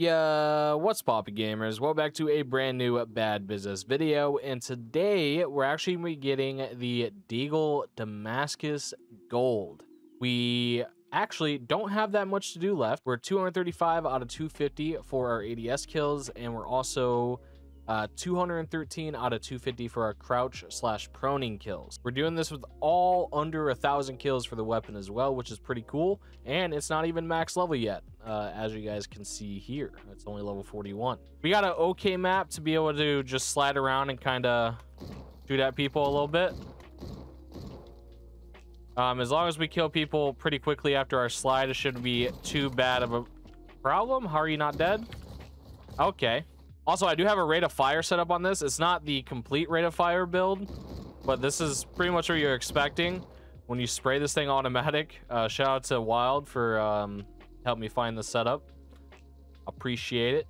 Yeah, what's poppy gamers? Welcome back to a brand new bad business video, and today we're actually be getting the Deagle Damascus Gold. We actually don't have that much to do left. We're 235 out of 250 for our ADS kills, and we're also uh, 213 out of 250 for our crouch slash proning kills. We're doing this with all under a thousand kills for the weapon as well, which is pretty cool. And it's not even max level yet, uh, as you guys can see here. It's only level 41. We got an okay map to be able to just slide around and kind of shoot at people a little bit. Um, as long as we kill people pretty quickly after our slide, it shouldn't be too bad of a problem. How are you not dead? Okay. Also, I do have a rate of fire set up on this. It's not the complete rate of fire build, but this is pretty much what you're expecting when you spray this thing automatic. Uh, shout out to Wild for um, helping me find the setup. Appreciate it.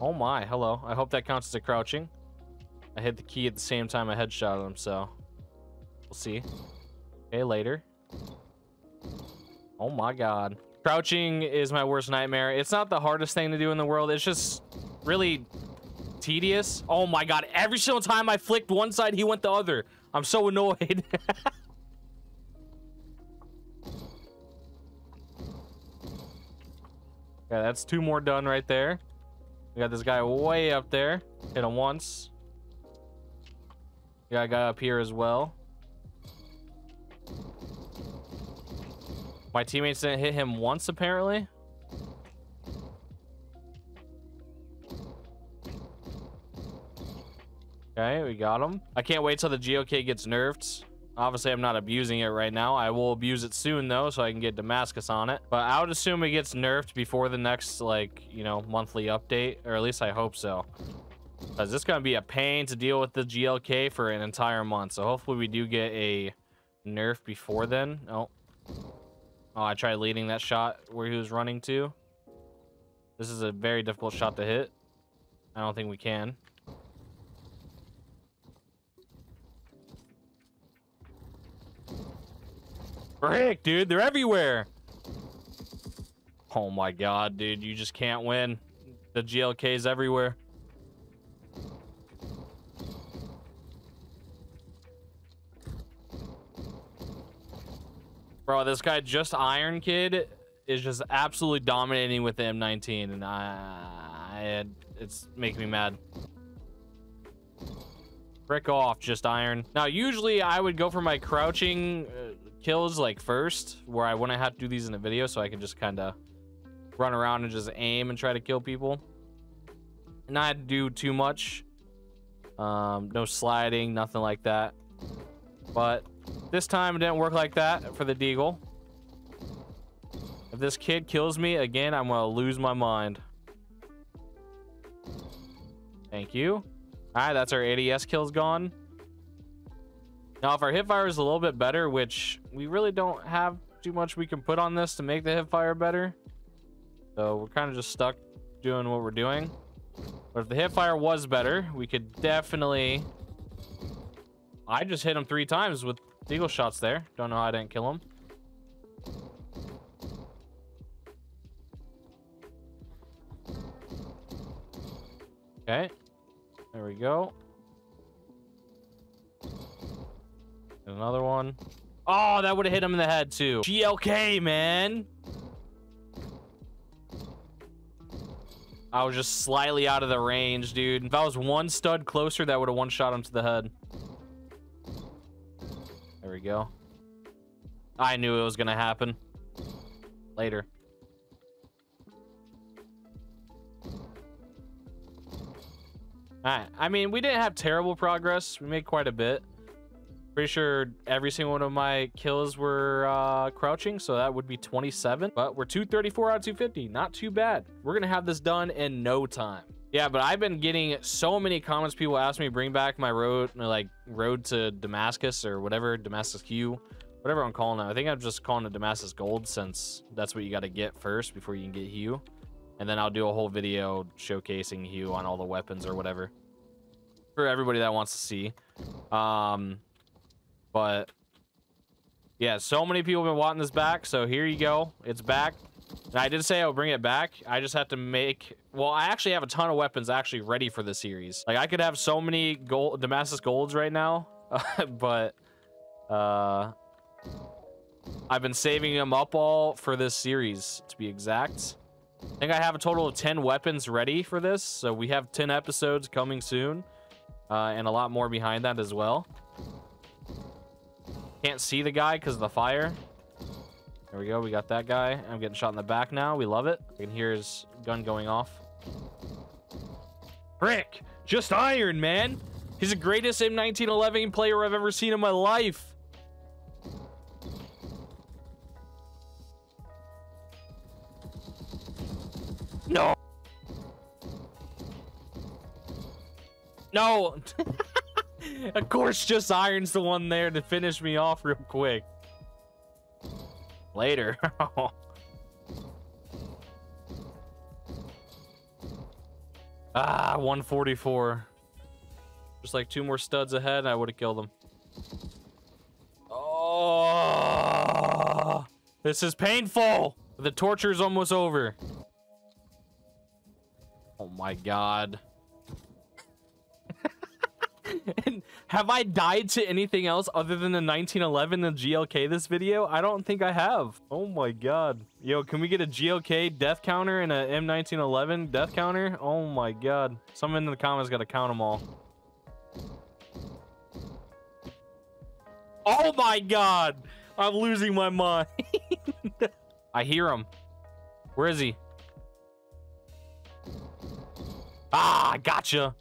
Oh my, hello. I hope that counts as a crouching. I hit the key at the same time I headshot him, so we'll see. Okay, later. Oh my god. Crouching is my worst nightmare. It's not the hardest thing to do in the world. It's just really tedious. Oh my god, every single time I flicked one side, he went the other. I'm so annoyed. Yeah, that's two more done right there. We got this guy way up there. Hit him once. We got a guy up here as well. My teammates didn't hit him once, apparently. Okay, we got him. I can't wait till the GLK gets nerfed. Obviously, I'm not abusing it right now. I will abuse it soon, though, so I can get Damascus on it. But I would assume it gets nerfed before the next, like, you know, monthly update. Or at least I hope so. Because this going to be a pain to deal with the GLK for an entire month. So hopefully we do get a nerf before then. Oh. Oh, I tried leading that shot where he was running to. This is a very difficult shot to hit. I don't think we can. Frick, dude, they're everywhere. Oh my god, dude, you just can't win. The GLK's everywhere. Bro, this guy just Iron Kid is just absolutely dominating with the M19, and I, I it's making me mad. Frick off, just Iron. Now, usually I would go for my crouching uh, kills like first, where I wouldn't have to do these in a video, so I can just kind of run around and just aim and try to kill people. Not do too much. Um, no sliding, nothing like that. But this time it didn't work like that for the Deagle. If this kid kills me again, I'm gonna lose my mind. Thank you. All right, that's our ADS kills gone. Now, if our hipfire is a little bit better, which we really don't have too much we can put on this to make the hipfire better. So we're kind of just stuck doing what we're doing. But if the hipfire was better, we could definitely... I just hit him three times with eagle shots there. Don't know how I didn't kill him. Okay. There we go. Another one. Oh, that would have hit him in the head too. GLK, man. I was just slightly out of the range, dude. If I was one stud closer, that would have one shot him to the head. There we go. I knew it was going to happen. Later. Alright, I mean, we didn't have terrible progress. We made quite a bit. Pretty sure every single one of my kills were uh, crouching, so that would be 27. But we're 234 out of 250. Not too bad. We're going to have this done in no time. Yeah, but I've been getting so many comments. People ask me bring back my road, like road to Damascus or whatever, Damascus Hue, whatever I'm calling it. I think I'm just calling it Damascus Gold since that's what you got to get first before you can get Hue. And then I'll do a whole video showcasing Hue on all the weapons or whatever for everybody that wants to see. Um, but yeah, so many people have been wanting this back. So here you go. It's back. And I did say I would bring it back. I just have to make... Well, I actually have a ton of weapons actually ready for the series. Like, I could have so many gold Damascus Golds right now. but... Uh... I've been saving them up all for this series, to be exact. I think I have a total of 10 weapons ready for this. So we have 10 episodes coming soon. Uh, and a lot more behind that as well. Can't see the guy because of the fire. There we go. We got that guy. I'm getting shot in the back now. We love it. I can hear his gun going off. Frick! Just iron, man! He's the greatest M1911 player I've ever seen in my life. No! No! of course, just Iron's the one there to finish me off real quick. Later. ah, 144. Just like two more studs ahead, I would have killed him. Oh, this is painful. The torture is almost over. Oh my god. and have I died to anything else other than the 1911 and the GLK this video? I don't think I have. Oh my god. Yo, can we get a GLK death counter and a M1911 death counter? Oh my god. Someone in the comments got to count them all. Oh my god. I'm losing my mind. I hear him. Where is he? Ah, gotcha.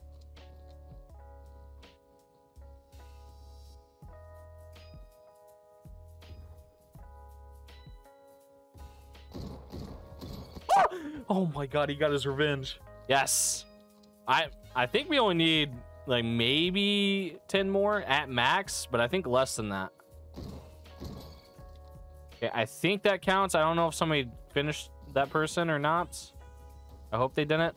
Oh my god, he got his revenge. Yes. I I think we only need like maybe 10 more at max, but I think less than that. Okay, I think that counts. I don't know if somebody finished that person or not. I hope they didn't.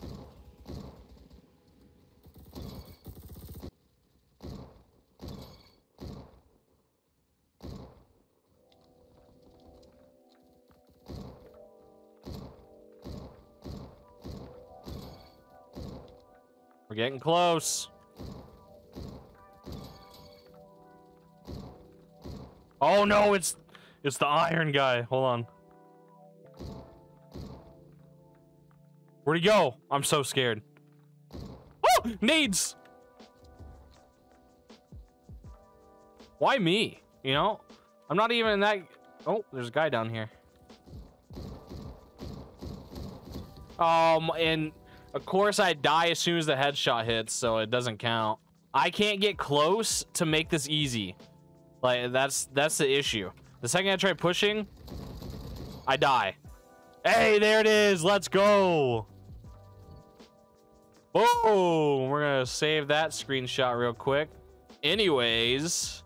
Getting close. Oh no, it's it's the iron guy. Hold on. Where'd he go? I'm so scared. Oh, needs. Why me? You know, I'm not even that. Oh, there's a guy down here. Um, and of course, I die as soon as the headshot hits, so it doesn't count. I can't get close to make this easy. Like, that's that's the issue. The second I try pushing, I die. Hey, there it is. Let's go. Boom. We're going to save that screenshot real quick. Anyways,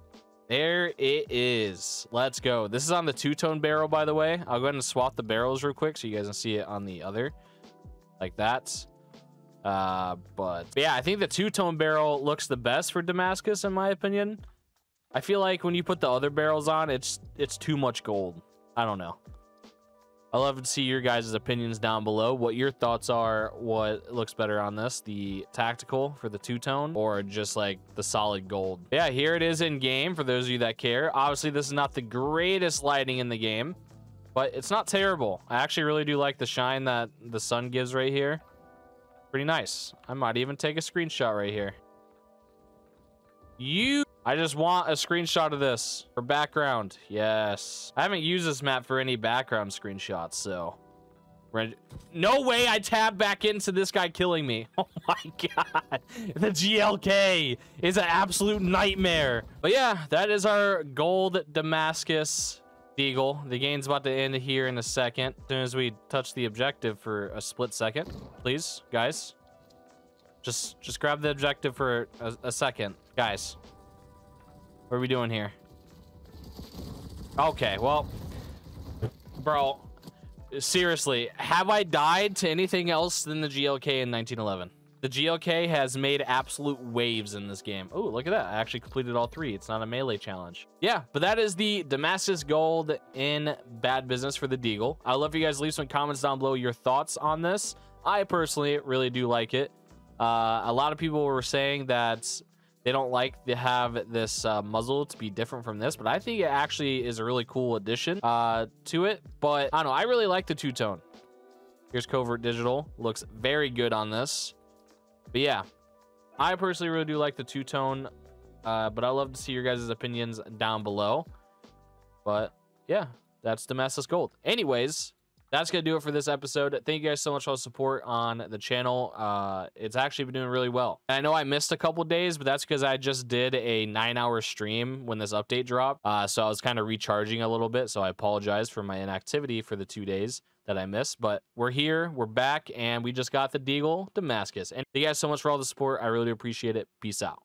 there it is. Let's go. This is on the two-tone barrel, by the way. I'll go ahead and swap the barrels real quick so you guys can see it on the other. Like that. Uh, but yeah, I think the two-tone barrel looks the best for Damascus, in my opinion. I feel like when you put the other barrels on, it's it's too much gold. I don't know. I love to see your guys' opinions down below. What your thoughts are, what looks better on this, the tactical for the two-tone or just like the solid gold. Yeah, here it is in game for those of you that care. Obviously, this is not the greatest lighting in the game, but it's not terrible. I actually really do like the shine that the sun gives right here. Pretty nice. I might even take a screenshot right here. You... I just want a screenshot of this for background. Yes. I haven't used this map for any background screenshots, so... No way I tab back into this guy killing me. Oh my god. The GLK is an absolute nightmare. But yeah, that is our gold Damascus Deagle. The game's about to end here in a second. As soon as we touch the objective for a split second. Please, guys. Just just grab the objective for a, a second. Guys. What are we doing here? Okay, well... Bro, seriously, have I died to anything else than the GLK in 1911? The GLK has made absolute waves in this game. Oh, look at that. I actually completed all three. It's not a melee challenge. Yeah, but that is the Damascus Gold in bad business for the Deagle. I'd love for you guys leave some comments down below your thoughts on this. I personally really do like it. Uh, a lot of people were saying that they don't like to have this uh, muzzle to be different from this, but I think it actually is a really cool addition uh, to it. But I don't know. I really like the two-tone. Here's Covert Digital. Looks very good on this. But yeah, I personally really do like the two-tone, uh, but I love to see your guys' opinions down below. But yeah, that's Damascus Gold. Anyways, that's gonna do it for this episode. Thank you guys so much for all the support on the channel. Uh it's actually been doing really well. And i know i missed a couple days but that's because i just did a nine hour stream when this update dropped. Uh so i was kind of recharging a little bit so i apologize for my inactivity for the two days that I missed, but we're here, we're back, and we just got the Deagle Damascus. And thank you guys so much for all the support. I really do appreciate it. Peace out.